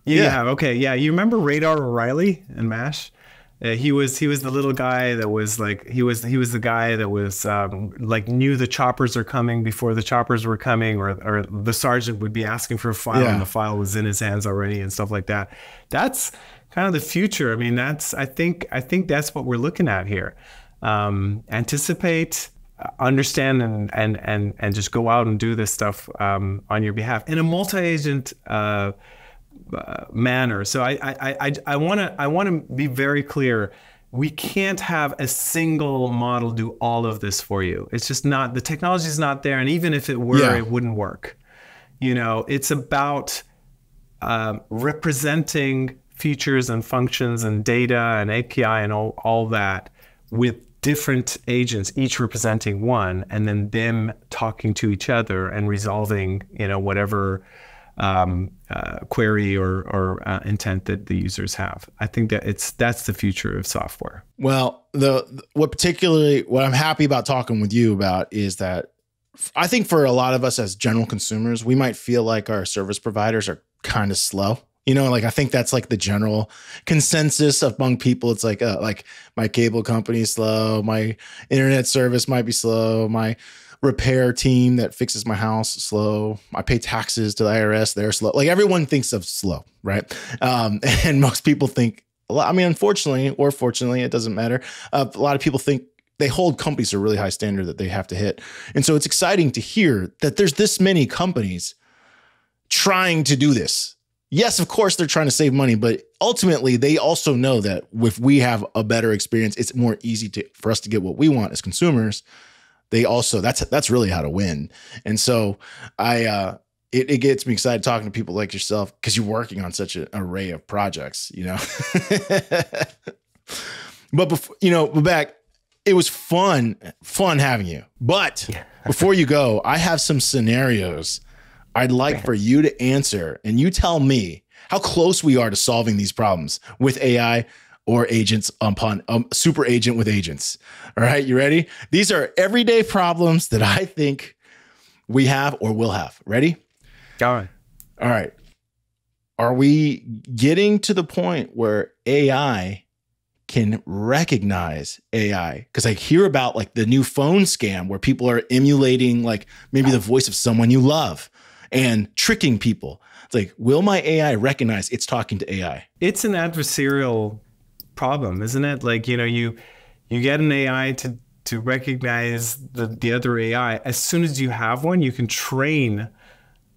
yeah, yeah. Okay, yeah. You remember Radar O'Reilly and Mash? Uh, he was he was the little guy that was like he was he was the guy that was um, like knew the choppers are coming before the choppers were coming or or the sergeant would be asking for a file yeah. and the file was in his hands already and stuff like that. That's kind of the future. I mean, that's I think I think that's what we're looking at here um, anticipate, uh, understand, and, and and and just go out and do this stuff um, on your behalf in a multi-agent uh, uh, manner. So I I I want to I want to be very clear. We can't have a single model do all of this for you. It's just not the technology is not there, and even if it were, yeah. it wouldn't work. You know, it's about um, representing features and functions and data and API and all, all that with different agents, each representing one, and then them talking to each other and resolving, you know, whatever um, uh, query or, or uh, intent that the users have. I think that it's that's the future of software. Well, the what particularly what I'm happy about talking with you about is that I think for a lot of us as general consumers, we might feel like our service providers are kind of slow. You know, like I think that's like the general consensus among people. It's like, uh, like my cable company slow, my internet service might be slow, my repair team that fixes my house slow. I pay taxes to the IRS, they're slow. Like everyone thinks of slow, right? Um, and most people think. I mean, unfortunately or fortunately, it doesn't matter. Uh, a lot of people think they hold companies to a really high standard that they have to hit. And so it's exciting to hear that there's this many companies trying to do this yes, of course they're trying to save money, but ultimately they also know that if we have a better experience, it's more easy to for us to get what we want as consumers. They also that's that's really how to win. And so I uh it, it gets me excited talking to people like yourself because you're working on such an array of projects, you know. but before you know, back, it was fun, fun having you. But before you go, I have some scenarios I'd like for you to answer and you tell me how close we are to solving these problems with AI or agents upon um, super agent with agents. All right, you ready? These are everyday problems that I think we have or will have. Ready? Go. All right. Are we getting to the point where AI can recognize AI? Because I hear about like the new phone scam where people are emulating like maybe the voice of someone you love and tricking people. It's like, will my AI recognize it's talking to AI? It's an adversarial problem, isn't it? Like, you know, you you get an AI to to recognize the, the other AI. As soon as you have one, you can train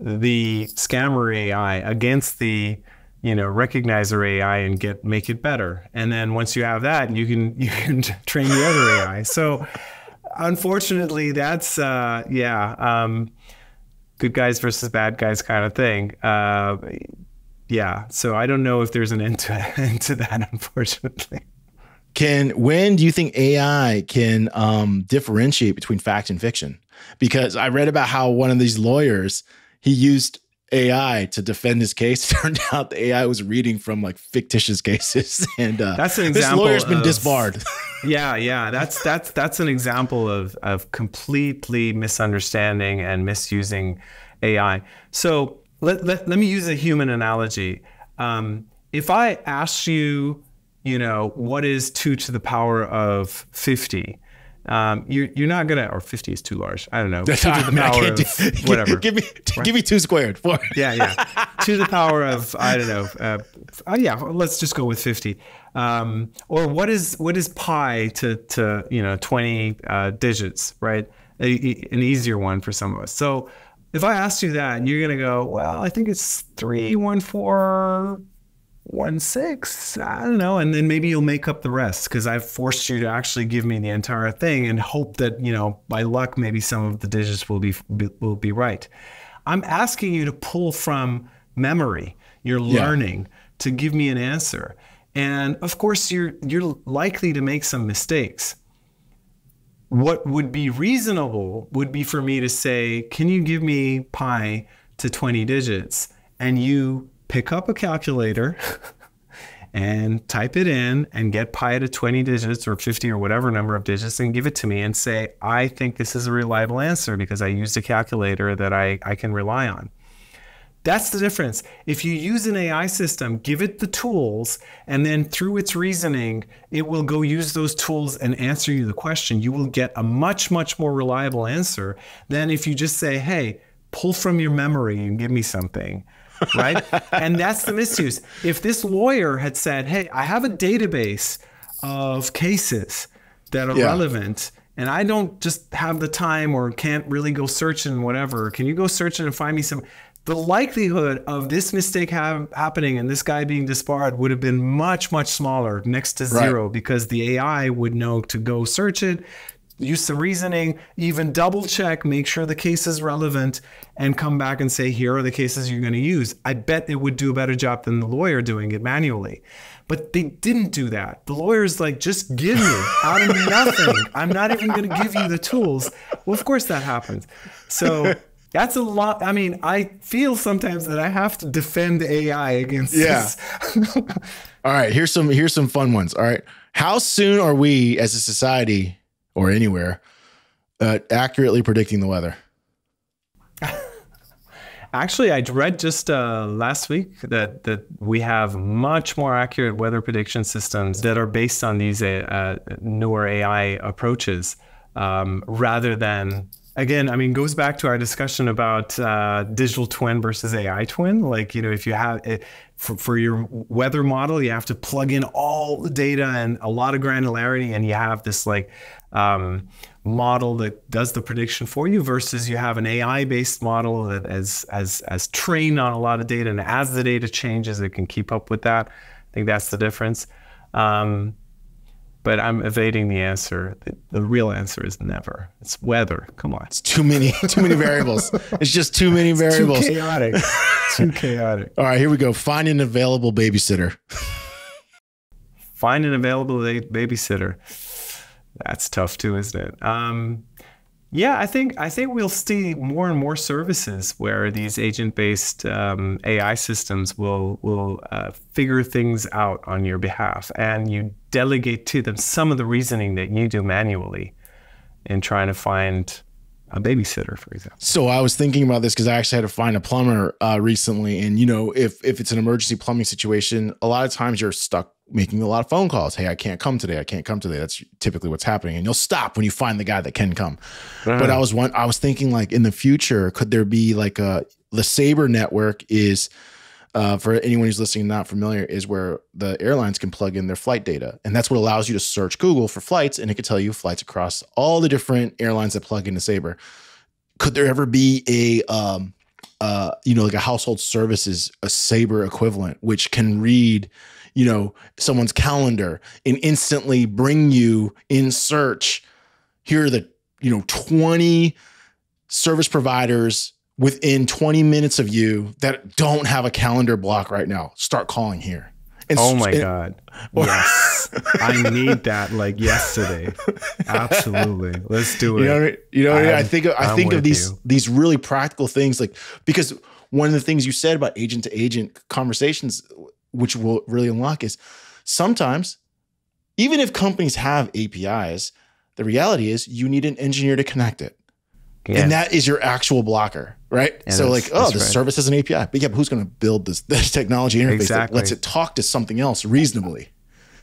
the scammer AI against the you know recognizer AI and get make it better. And then once you have that, you can you can train the other AI. So unfortunately, that's uh, yeah, um, good guys versus bad guys kind of thing. Uh, yeah, so I don't know if there's an end to, end to that, unfortunately. Can when do you think AI can um, differentiate between fact and fiction? Because I read about how one of these lawyers he used AI to defend his case. Turned out the AI was reading from like fictitious cases, and uh, that's an example. This lawyer's been of, disbarred. yeah, yeah, that's that's that's an example of of completely misunderstanding and misusing AI. So let, let, let me use a human analogy. Um, if I ask you, you know, what is 2 to the power of 50? Um, you're, you're not gonna, or 50 is too large. I don't know. Two to the power of do, whatever. Give me, right? give me two squared. Four. Yeah, yeah. to the power of I don't know. Uh, uh, yeah, let's just go with 50. Um, or what is what is pi to to you know 20 uh, digits, right? A, an easier one for some of us. So if I asked you that, and you're gonna go, well, I think it's three one four one six. I don't know, and then maybe you'll make up the rest because I've forced you to actually give me the entire thing and hope that you know by luck maybe some of the digits will be, be will be right. I'm asking you to pull from memory. You're learning yeah. to give me an answer, and of course you're you're likely to make some mistakes what would be reasonable would be for me to say, Can you give me pi to 20 digits? And you pick up a calculator and type it in and get pi to 20 digits or 50 or whatever number of digits and give it to me and say, I think this is a reliable answer because I used a calculator that I, I can rely on. That's the difference. If you use an AI system, give it the tools, and then through its reasoning, it will go use those tools and answer you the question. You will get a much, much more reliable answer than if you just say, hey, pull from your memory and give me something. right? and that's the misuse. If this lawyer had said, hey, I have a database of cases that are yeah. relevant and I don't just have the time or can't really go searching whatever. Can you go searching and find me some? The likelihood of this mistake ha- happening and this guy being disbarred would have been much much smaller next to zero right. because the ai would know to go search it use some reasoning even double check make sure the case is relevant and come back and say here are the cases you're going to use. I bet it would do a better job than the lawyer doing it manually. But they didn't do that. The lawyer's like just give me out of nothing. I'm not even going to give you the tools. Well of course that happens. So that's a lot. I mean, I feel sometimes that I have to defend AI against yeah. this. All right, here's some here's some fun ones. All right, how soon are we as a society or anywhere uh, accurately predicting the weather? Actually, I read just uh, last week that that we have much more accurate weather prediction systems that are based on these uh, newer AI approaches um, rather than again, I mean, goes back to our discussion about uh, digital twin versus AI twin. Like, you know, if you have it, for, for your weather model, you have to plug in all the data and a lot of granularity, and you have this like um, model that does the prediction for you versus you have an AI-based model that as as as trained on a lot of data, and as the data changes, it can keep up with that. I think that's the difference. Um, but I'm evading the answer. The, the, real answer is never. It's weather. Come on. It's too many, too many variables. It's just too many variables. too chaotic. too chaotic. All right, here we go. Find an available babysitter. Find an available babysitter. That's tough too, isn't it? Um, yeah, I think I think we'll see more and more services where these agent-based um, AI systems will will uh, figure things out on your behalf, and you delegate to them some of the reasoning that you do manually in trying to find a babysitter, for example. So I was thinking about this because I actually had to find a plumber uh, recently, and you know, if if it's an emergency plumbing situation, a lot of times you're stuck making a lot of phone calls. Hey, I can't come today. I can't come today. That's typically what's happening, and you'll stop when you find the guy that can come. But I was one. I was thinking like in the future, could there be like a the Sabre network is uh, for anyone who's listening not familiar, is where the airlines can plug in their flight data. And that's what allows you to search Google for flights and it can tell you flights across all the different airlines that plug into Sabre. Could there ever be a, um, uh, you know, like a household services, a Sabre equivalent, which can read, you know, someone's calendar and instantly bring you in search. Here are the, you know, 20 service providers within 20 minutes of you that don't have a calendar block right now. Start calling here. And oh my and, god! Yes, I need that like yesterday. Absolutely, let's do it. You know, you know. I, I think I I'm think of these you. these really practical things, like because one of the things you said about agent to agent conversations, which will really unlock, is sometimes even if companies have APIs, the reality is you need an engineer to connect it. Yeah. And that is your actual blocker, right? Yeah, so like, oh, the right. service is an API, but yeah, but who's going to build this, this technology interface exactly. that lets it talk to something else reasonably?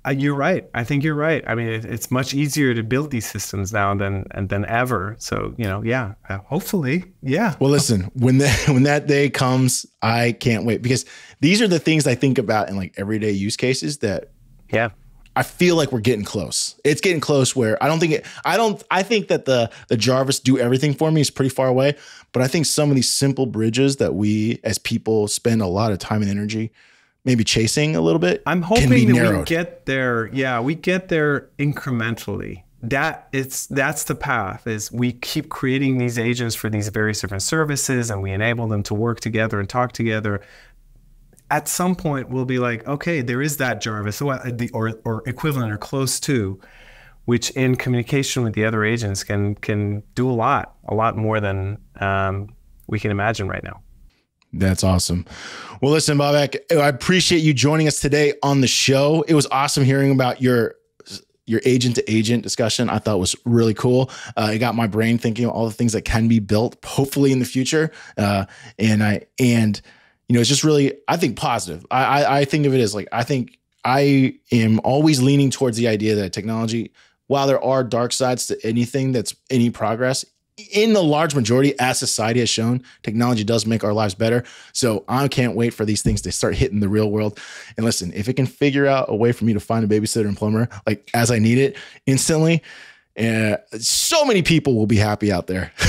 Uh, you're right. I think you're right. I mean, it, it's much easier to build these systems now than and than ever. So you know, yeah. Uh, hopefully, yeah. Well, listen, when that when that day comes, I can't wait because these are the things I think about in like everyday use cases that yeah I feel like we're getting close. It's getting close where I don't think it, I don't I think that the the Jarvis do everything for me is pretty far away, but I think some of these simple bridges that we as people spend a lot of time and energy maybe chasing a little bit. I'm hoping that narrowed. we get there. Yeah, we get there incrementally. That it's that's the path is we keep creating these agents for these various different services and we enable them to work together and talk together at some point we'll be like, okay, there is that Jarvis or, or equivalent or close to, which in communication with the other agents can can do a lot, a lot more than um, we can imagine right now. That's awesome. Well, listen, Babak, I appreciate you joining us today on the show. It was awesome hearing about your your agent to agent discussion. I thought was really cool. Uh, it got my brain thinking of all the things that can be built, hopefully in the future. Uh, and I and you know, it's just really, I think positive. I, I, I think of it as like, I think I am always leaning towards the idea that technology, while there are dark sides to anything that's any progress, in the large majority, as society has shown, technology does make our lives better. So I can't wait for these things to start hitting the real world. And listen, if it can figure out a way for me to find a babysitter and plumber like as I need it instantly, uh, so many people will be happy out there.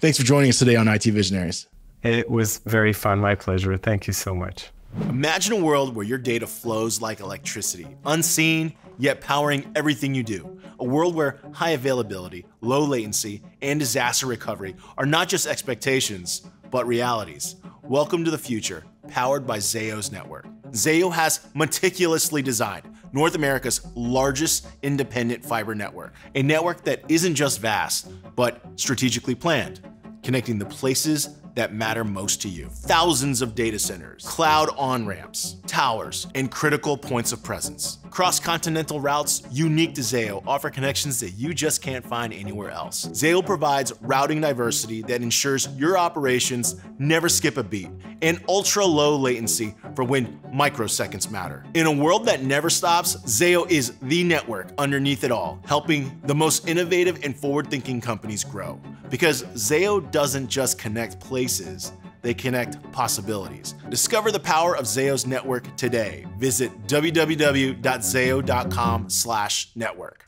Thanks for joining us today on IT Visionaries. It was very fun. My pleasure. Thank you so much. Imagine a world where your data flows like electricity, unseen, yet powering everything you do. A world where high availability, low latency, and disaster recovery are not just expectations, but realities. Welcome to the future, powered by Zayo's network. Zayo has meticulously designed North America's largest independent fiber network, a network that isn't just vast, but strategically planned, connecting the places that matter most to you. Thousands of data centers, cloud on-ramps, towers, and critical points of presence. Cross-continental routes unique to Zayo offer connections that you just can't find anywhere else. Zayo provides routing diversity that ensures your operations never skip a beat and ultra low latency for when microseconds matter. In a world that never stops, Zayo is the network underneath it all, helping the most innovative and forward-thinking companies grow. Because Zayo doesn't just connect places, they connect possibilities. Discover the power of Zayo's network today. Visit www.zayo.com/network.